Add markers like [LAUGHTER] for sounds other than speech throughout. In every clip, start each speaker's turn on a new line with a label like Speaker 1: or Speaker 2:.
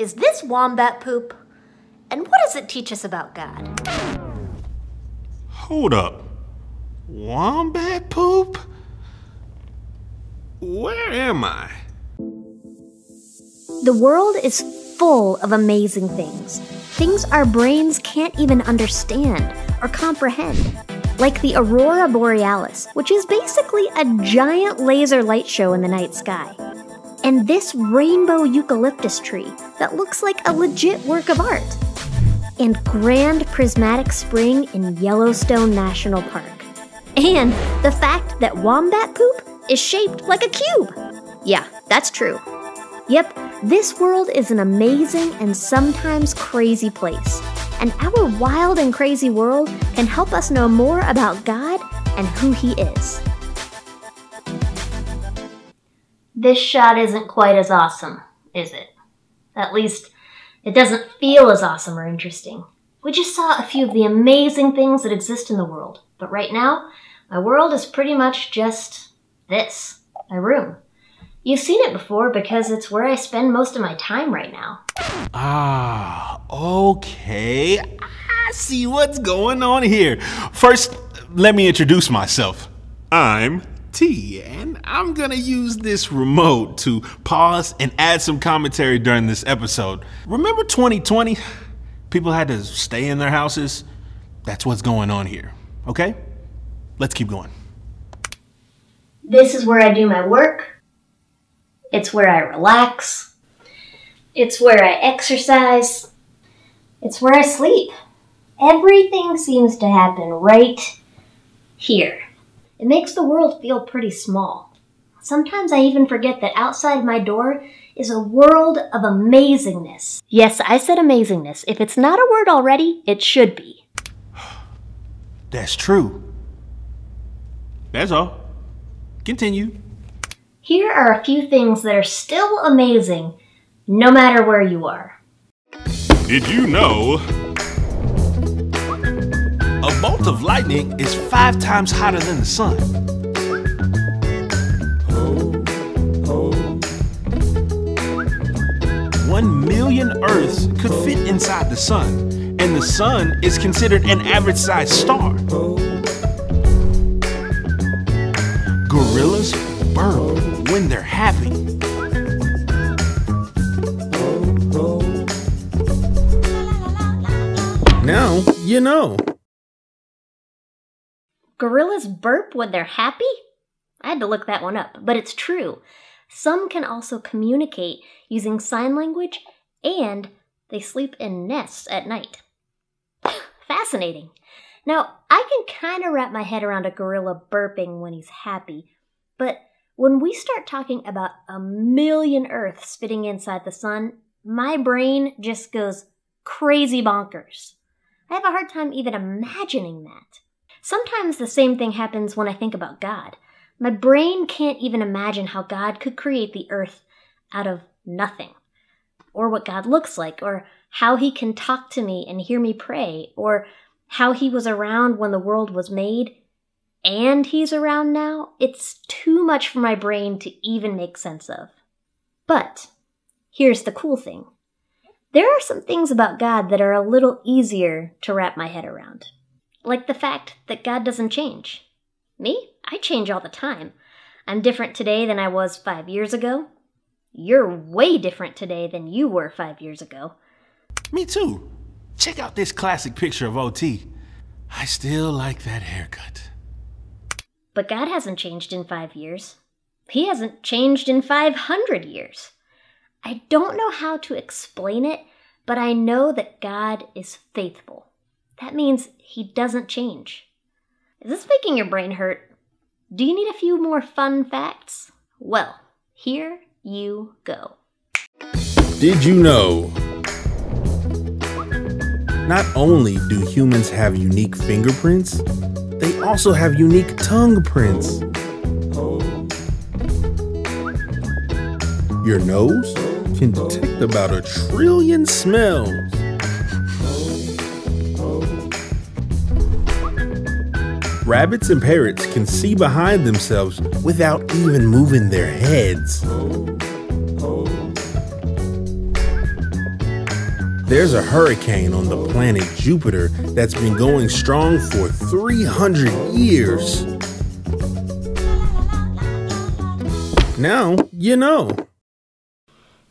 Speaker 1: Is this wombat poop? And what does it teach us about God?
Speaker 2: Hold up. Wombat poop? Where am I?
Speaker 1: The world is full of amazing things. Things our brains can't even understand or comprehend. Like the Aurora Borealis, which is basically a giant laser light show in the night sky. And this rainbow eucalyptus tree that looks like a legit work of art. And Grand Prismatic Spring in Yellowstone National Park. And the fact that wombat poop is shaped like a cube. Yeah, that's true. Yep, this world is an amazing and sometimes crazy place. And our wild and crazy world can help us know more about God and who He is. This shot isn't quite as awesome, is it? At least, it doesn't feel as awesome or interesting. We just saw a few of the amazing things that exist in the world, but right now, my world is pretty much just this my room. You've seen it before because it's where I spend most of my time right now.
Speaker 2: Ah, okay. I see what's going on here. First, let me introduce myself. I'm T, and I'm gonna use this remote to pause and add some commentary during this episode. Remember 2020? People had to stay in their houses. That's what's going on here, okay? Let's keep going.
Speaker 1: This is where I do my work. It's where I relax. It's where I exercise. It's where I sleep. Everything seems to happen right here. It makes the world feel pretty small. Sometimes I even forget that outside my door is a world of amazingness. Yes, I said amazingness. If it's not a word already, it should be. [SIGHS]
Speaker 2: That's true. That's all. Continue.
Speaker 1: Here are a few things that are still amazing no matter where you are.
Speaker 2: Did you know? A bolt of lightning is five times hotter than the sun. One million Earths could fit inside the sun, and the sun is considered an average sized star. Gorillas burp when they're happy. Now you know.
Speaker 1: Gorillas burp when they're happy? I had to look that one up, but it's true. Some can also communicate using sign language and they sleep in nests at night. [SIGHS] Fascinating. Now, I can kind of wrap my head around a gorilla burping when he's happy, but when we start talking about a million Earths fitting inside the sun, my brain just goes crazy bonkers. I have a hard time even imagining that. Sometimes the same thing happens when I think about God. My brain can't even imagine how God could create the earth out of nothing, or what God looks like, or how he can talk to me and hear me pray, or how he was around when the world was made and he's around now. It's too much for my brain to even make sense of. But here's the cool thing there are some things about God that are a little easier to wrap my head around. Like the fact that God doesn't change. Me? I change all the time. I'm different today than I was five years ago. You're way different today than you were five years ago.
Speaker 2: Me too. Check out this classic picture of OT. I still like that haircut.
Speaker 1: But God hasn't changed in five years. He hasn't changed in 500 years. I don't know how to explain it, but I know that God is faithful. That means He doesn't change. Is this making your brain hurt? Do you need a few more fun facts? Well, here you go.
Speaker 2: Did you know? Not only do humans have unique fingerprints, they also have unique tongue prints. Your nose can detect about a trillion smells. Rabbits and parrots can see behind themselves without even moving their heads. There's a hurricane on the planet Jupiter that's been going strong for 300 years. Now you know.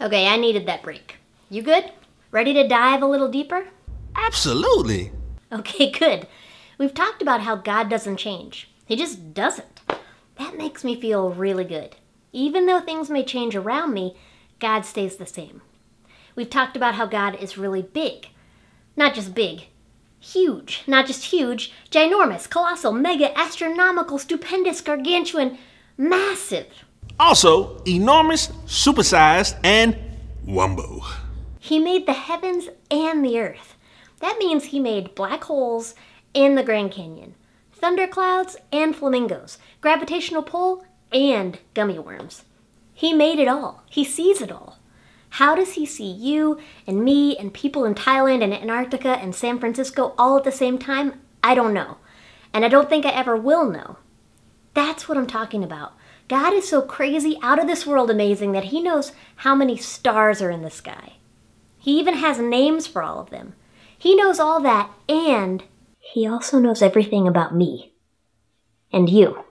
Speaker 1: Okay, I needed that break. You good? Ready to dive a little deeper?
Speaker 2: Absolutely.
Speaker 1: Okay, good. We've talked about how God doesn't change. He just doesn't. That makes me feel really good. Even though things may change around me, God stays the same. We've talked about how God is really big. Not just big, huge. Not just huge, ginormous, colossal, mega, astronomical, stupendous, gargantuan, massive.
Speaker 2: Also, enormous, supersized, and wumbo.
Speaker 1: He made the heavens and the earth. That means he made black holes and the Grand Canyon, thunderclouds and flamingos, gravitational pull and gummy worms. He made it all. He sees it all. How does he see you and me and people in Thailand and Antarctica and San Francisco all at the same time? I don't know. And I don't think I ever will know. That's what I'm talking about. God is so crazy, out of this world amazing that he knows how many stars are in the sky. He even has names for all of them. He knows all that, and he also knows everything about me. And you.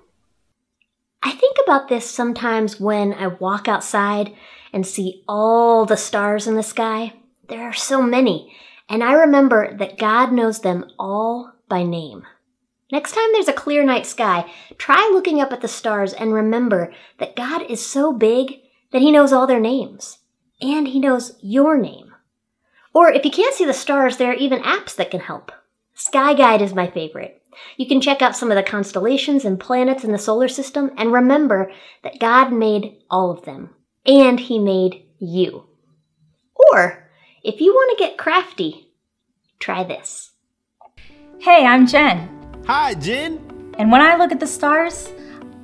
Speaker 1: I think about this sometimes when I walk outside and see all the stars in the sky. There are so many, and I remember that God knows them all by name. Next time there's a clear night sky, try looking up at the stars and remember that God is so big that He knows all their names. And He knows your name. Or if you can't see the stars, there are even apps that can help. Sky Guide is my favorite. You can check out some of the constellations and planets in the solar system and remember that God made all of them. And He made you. Or, if you want to get crafty, try this.
Speaker 3: Hey, I'm Jen.
Speaker 2: Hi, Jen.
Speaker 3: And when I look at the stars,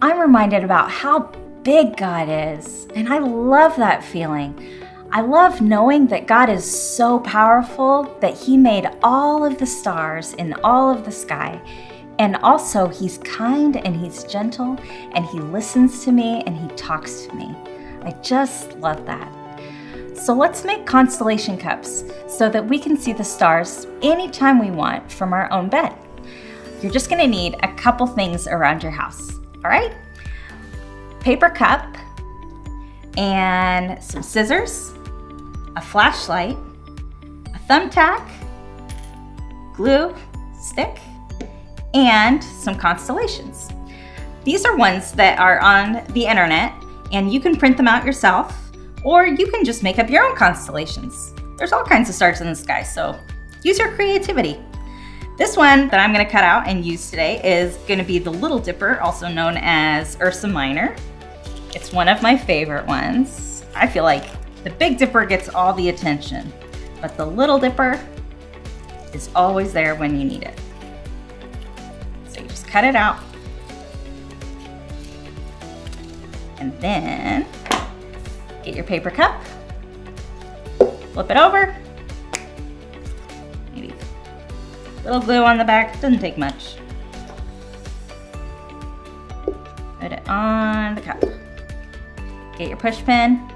Speaker 3: I'm reminded about how big God is. And I love that feeling. I love knowing that God is so powerful that He made all of the stars in all of the sky. And also, He's kind and He's gentle and He listens to me and He talks to me. I just love that. So let's make constellation cups so that we can see the stars anytime we want from our own bed. You're just gonna need a couple things around your house, all right? Paper cup and some scissors, a flashlight, a thumbtack, glue stick, and some constellations. These are ones that are on the internet and you can print them out yourself or you can just make up your own constellations. There's all kinds of stars in the sky, so use your creativity. This one that I'm gonna cut out and use today is gonna be the Little Dipper, also known as Ursa Minor. It's one of my favorite ones. I feel like the Big Dipper gets all the attention, but the Little Dipper is always there when you need it. So you just cut it out. And then get your paper cup, flip it over, maybe a little glue on the back, doesn't take much. Put it on the cup. Get your push pin,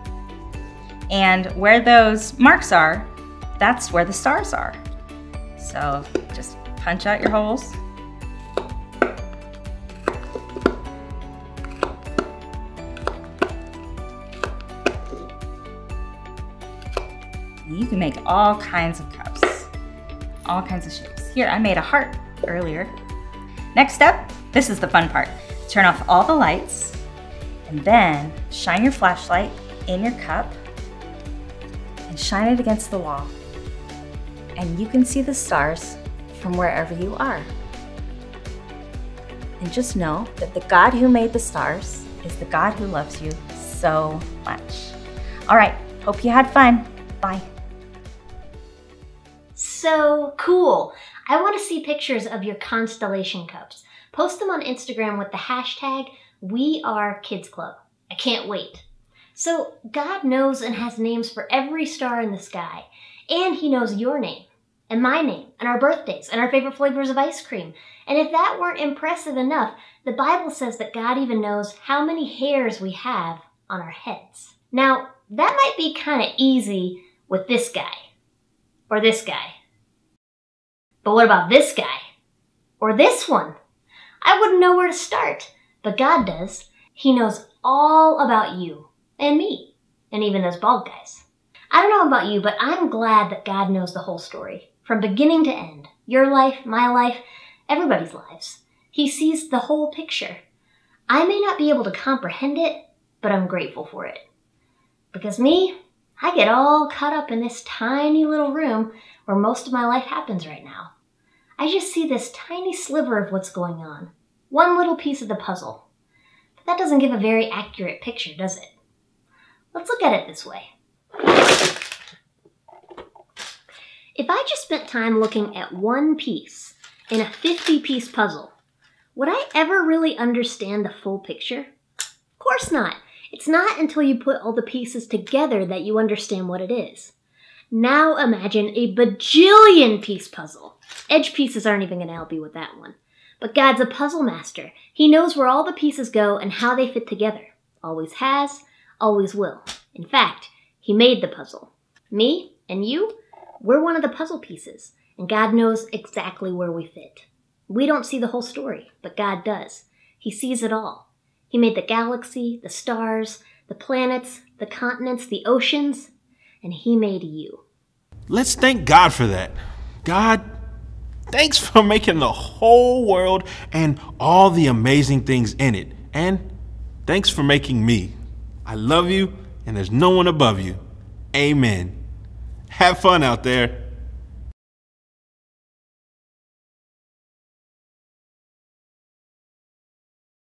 Speaker 3: and where those marks are, that's where the stars are. So just punch out your holes. You can make all kinds of cups, all kinds of shapes. Here, I made a heart earlier. Next up, this is the fun part. Turn off all the lights and then shine your flashlight in your cup and shine it against the wall. And you can see the stars from wherever you are. And just know that the God who made the stars is the God who loves you so much. All right, hope you had fun. Bye.
Speaker 1: So cool. I want to see pictures of your constellation cups. Post them on Instagram with the hashtag WeAreKidsClub. I can't wait. So, God knows and has names for every star in the sky, and He knows your name, and my name, and our birthdays, and our favorite flavors of ice cream. And if that weren't impressive enough, the Bible says that God even knows how many hairs we have on our heads. Now, that might be kind of easy with this guy. Or this guy? But what about this guy? Or this one? I wouldn't know where to start, but God does. He knows all about you and me, and even those bald guys. I don't know about you, but I'm glad that God knows the whole story, from beginning to end. Your life, my life, everybody's lives. He sees the whole picture. I may not be able to comprehend it, but I'm grateful for it. Because me, I get all caught up in this tiny little room where most of my life happens right now. I just see this tiny sliver of what's going on. One little piece of the puzzle. But that doesn't give a very accurate picture, does it? Let's look at it this way. If I just spent time looking at one piece in a 50 piece puzzle, would I ever really understand the full picture? Of course not. It's not until you put all the pieces together that you understand what it is. Now imagine a bajillion piece puzzle. Edge pieces aren't even going to help you with that one. But God's a puzzle master. He knows where all the pieces go and how they fit together. Always has, always will. In fact, He made the puzzle. Me and you, we're one of the puzzle pieces, and God knows exactly where we fit. We don't see the whole story, but God does. He sees it all. He made the galaxy, the stars, the planets, the continents, the oceans, and He made you.
Speaker 2: Let's thank God for that. God, thanks for [LAUGHS] making the whole world and all the amazing things in it. And thanks for making me. I love you, and there's no one above you. Amen. Have fun out there.